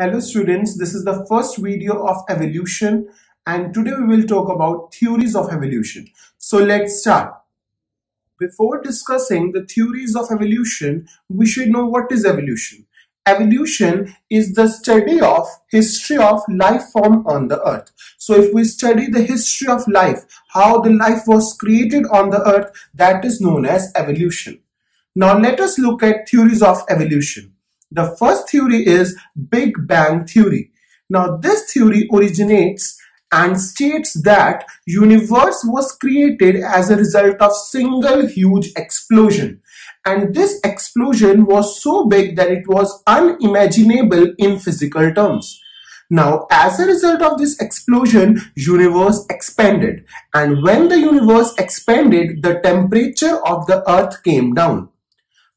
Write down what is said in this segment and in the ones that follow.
Hello students, this is the first video of evolution and today we will talk about theories of evolution. So let's start. Before discussing the theories of evolution, we should know what is evolution. Evolution is the study of history of life form on the earth. So if we study the history of life, how the life was created on the earth, that is known as evolution. Now let us look at theories of evolution. The first theory is Big Bang theory. Now this theory originates and states that universe was created as a result of single huge explosion and this explosion was so big that it was unimaginable in physical terms. Now, as a result of this explosion, universe expanded. And when the universe expanded, the temperature of the earth came down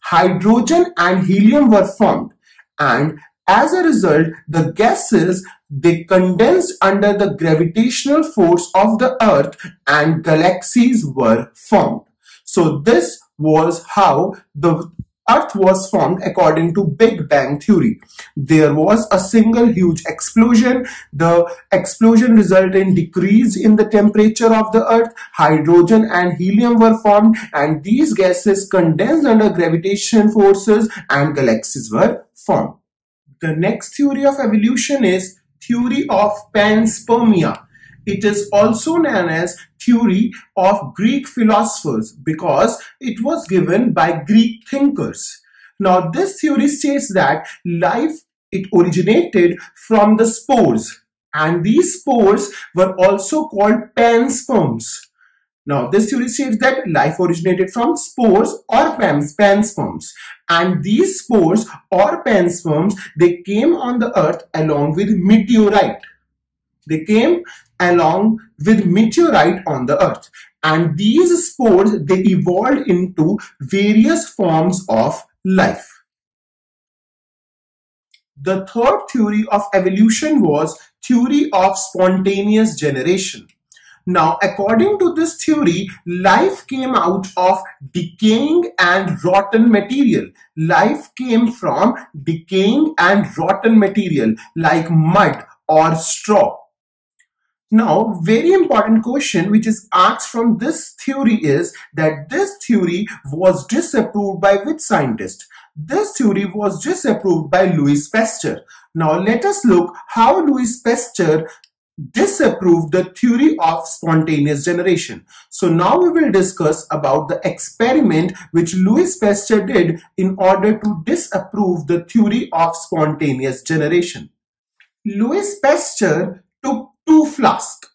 hydrogen and helium were formed. And as a result the gases they condensed under the gravitational force of the earth and galaxies were formed. So this was how the Earth was formed according to Big Bang theory. There was a single huge explosion. The explosion resulted in decrease in the temperature of the Earth. Hydrogen and helium were formed and these gases condensed under gravitation forces and galaxies were formed. The next theory of evolution is theory of panspermia. It is also known as theory of Greek philosophers because it was given by Greek thinkers. Now this theory states that life it originated from the spores and these spores were also called pansperms. Now, this theory states that life originated from spores or pansperms. And these spores or pansperms, they came on the earth along with meteorite. They came along with meteorite on the earth. And these spores, they evolved into various forms of life. The third theory of evolution was theory of spontaneous generation. Now, according to this theory, life came out of decaying and rotten material. Life came from decaying and rotten material like mud or straw. Now, very important question which is asked from this theory is that this theory was disapproved by which scientist? This theory was disapproved by Louis Pasteur. Now, let us look how Louis Pasteur disapproved the theory of spontaneous generation. So now we will discuss about the experiment which Louis Pasteur did in order to disapprove the theory of spontaneous generation. Louis Pasteur two flasks.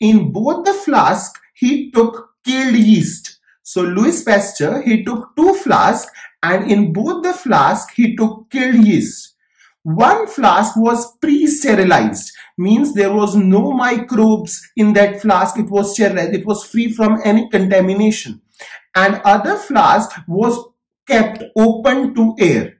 In both the flasks, he took killed yeast. So Louis Pasteur, he took two flasks and in both the flasks, he took killed yeast. One flask was pre-sterilized, means there was no microbes in that flask. It was sterilized. It was free from any contamination. And other flask was kept open to air.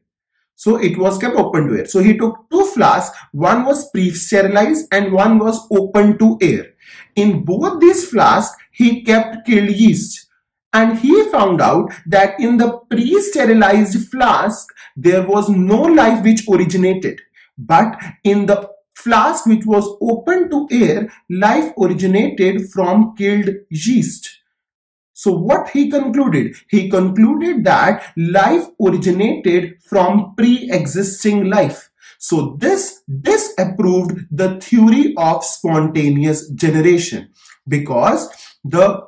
So it was kept open to air. So he took two flasks. One was pre-sterilized and one was open to air. In both these flasks, he kept killed yeast. And he found out that in the pre-sterilized flask, there was no life which originated. But in the flask which was open to air, life originated from killed yeast. So what he concluded? He concluded that life originated from pre-existing life. So this disapproved the theory of spontaneous generation because the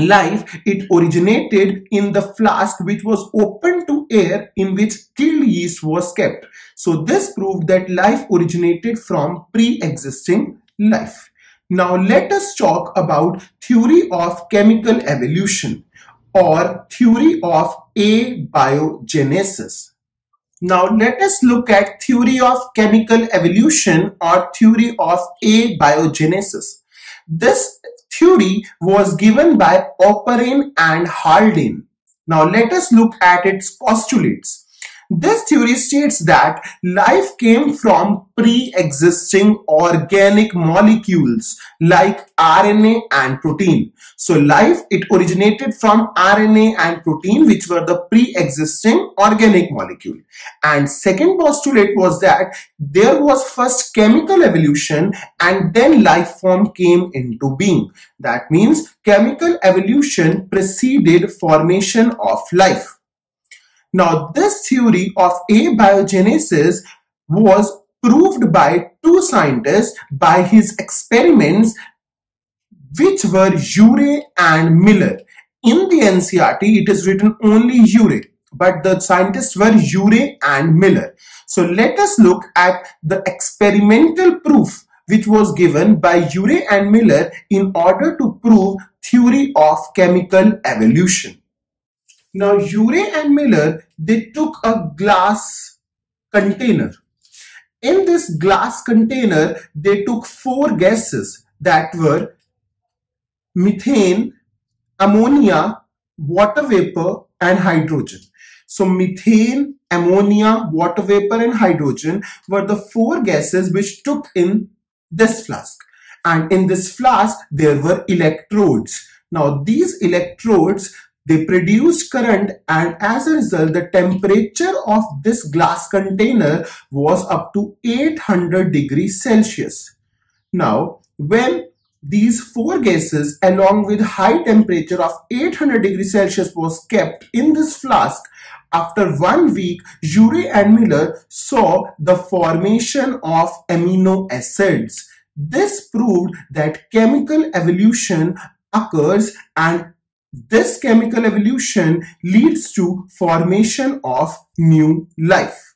life it originated in the flask which was open to air in which killed yeast was kept. So this proved that life originated from pre-existing life. Now let us talk about theory of chemical evolution or theory of abiogenesis. Now let us look at theory of chemical evolution or theory of abiogenesis. This theory was given by Oparin and Haldane. Now let us look at its postulates. This theory states that life came from pre-existing organic molecules like RNA and protein. So life, it originated from RNA and protein which were the pre-existing organic molecule. And second postulate was that there was first chemical evolution and then life form came into being. That means chemical evolution preceded formation of life. Now, this theory of abiogenesis was proved by two scientists by his experiments which were Urey and Miller. In the NCERT, it is written only Urey, but the scientists were Urey and Miller. So let us look at the experimental proof which was given by Urey and Miller in order to prove theory of chemical evolution. Now Urey and Miller, they took a glass container. In this glass container, they took four gases that were methane, ammonia, water vapor and hydrogen. So methane, ammonia, water vapor and hydrogen were the four gases which took in this flask. And in this flask, there were electrodes. Now these electrodes, they produced current and as a result the temperature of this glass container was up to 800 degrees Celsius. Now when these four gases along with high temperature of 800 degrees Celsius was kept in this flask after one week, Urey and Miller saw the formation of amino acids. This proved that chemical evolution occurs and this chemical evolution leads to formation of new life.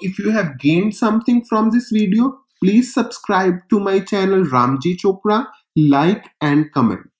If you have gained something from this video, please subscribe to my channel Ramji Chopra, like and comment.